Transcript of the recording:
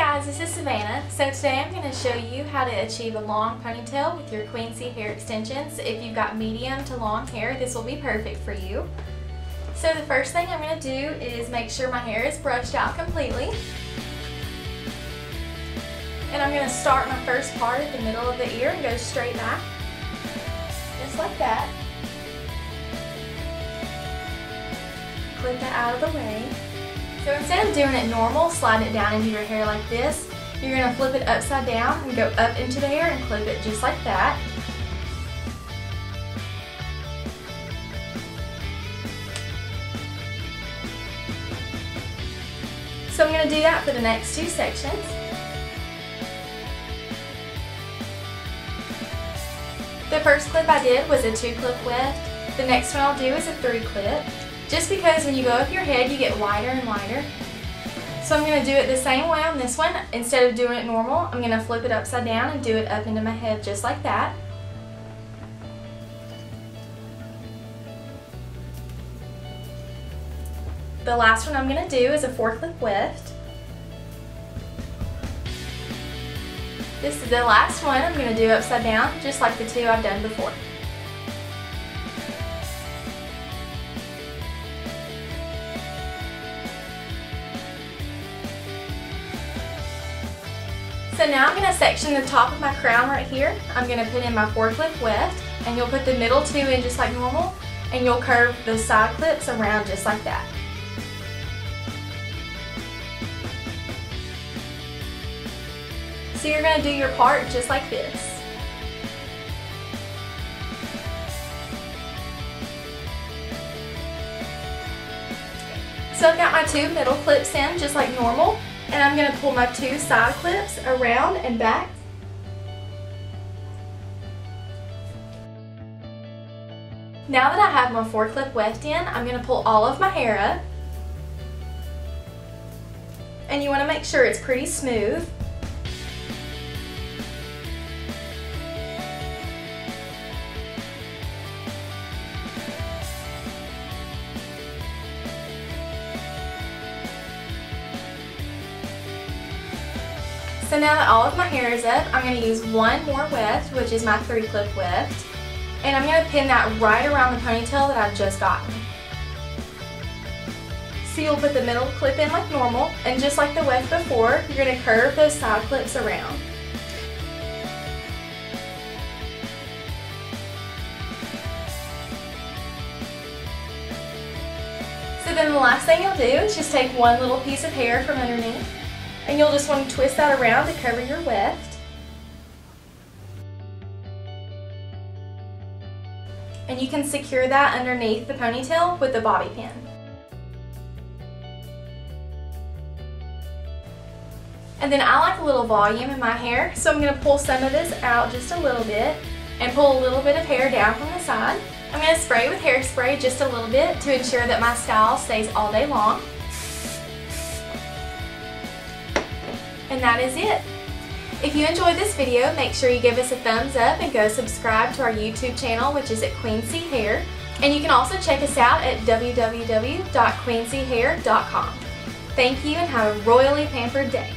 guys, this is Savannah. So today I'm going to show you how to achieve a long ponytail with your Queen-C hair extensions. If you've got medium to long hair, this will be perfect for you. So the first thing I'm going to do is make sure my hair is brushed out completely. And I'm going to start my first part at the middle of the ear and go straight back. Just like that. Clip that out of the way. So instead of doing it normal, sliding it down into your hair like this, you're going to flip it upside down and go up into the hair and clip it just like that. So I'm going to do that for the next two sections. The first clip I did was a two clip weft. The next one I'll do is a three clip just because when you go up your head you get wider and wider. So I'm going to do it the same way on this one. Instead of doing it normal, I'm going to flip it upside down and do it up into my head just like that. The last one I'm going to do is a four clip weft. This is the last one I'm going to do upside down just like the two I've done before. So now I'm going to section the top of my crown right here. I'm going to put in my four clip weft and you'll put the middle two in just like normal and you'll curve the side clips around just like that. So you're going to do your part just like this. So I've got my two middle clips in just like normal and I'm going to pull my two side clips around and back. Now that I have my four clip weft in, I'm going to pull all of my hair up. And you want to make sure it's pretty smooth. So now that all of my hair is up, I'm going to use one more weft, which is my three clip weft. And I'm going to pin that right around the ponytail that I've just gotten. So you'll put the middle clip in like normal, and just like the weft before, you're going to curve those side clips around. So then the last thing you'll do is just take one little piece of hair from underneath and you'll just want to twist that around to cover your weft. And you can secure that underneath the ponytail with a bobby pin. And then I like a little volume in my hair, so I'm going to pull some of this out just a little bit and pull a little bit of hair down from the side. I'm going to spray with hairspray just a little bit to ensure that my style stays all day long. And that is it. If you enjoyed this video, make sure you give us a thumbs up and go subscribe to our YouTube channel, which is at Queen-C Hair. And you can also check us out at www.queenchair.com. Thank you and have a royally pampered day.